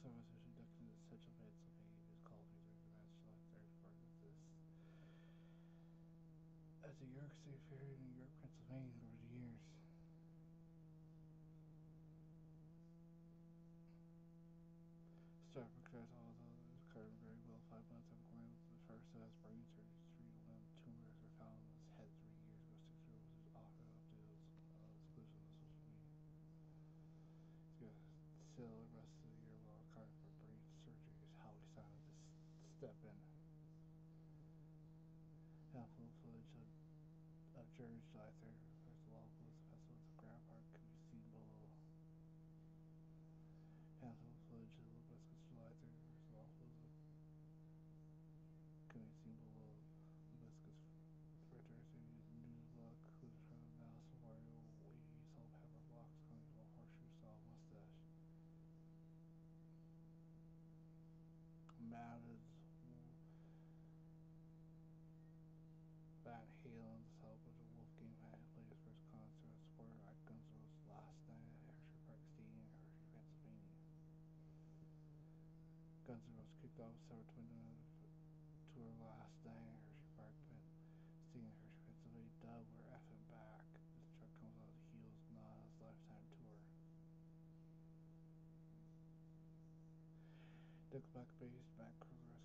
service was conducted in central Pennsylvania. It was called during the match July 3rd of this. At the York State Fair in New York, Pennsylvania over the years. Starbuck drives all those covered very well five months of going with the first has brain surgery, three to one tumors were found in his head three years ago, six year olds is offered up to his uh, exclusive on social media. He's got still the step in. Footage of, Jersey July 3rd N' Roses kicked off December 29th tour last night at Hershey Park Stadium in Hershey, Pennsylvania. Dub we're effing back. This truck comes out of the heels, not his lifetime tour. Nickelback bassist Matt Kroeger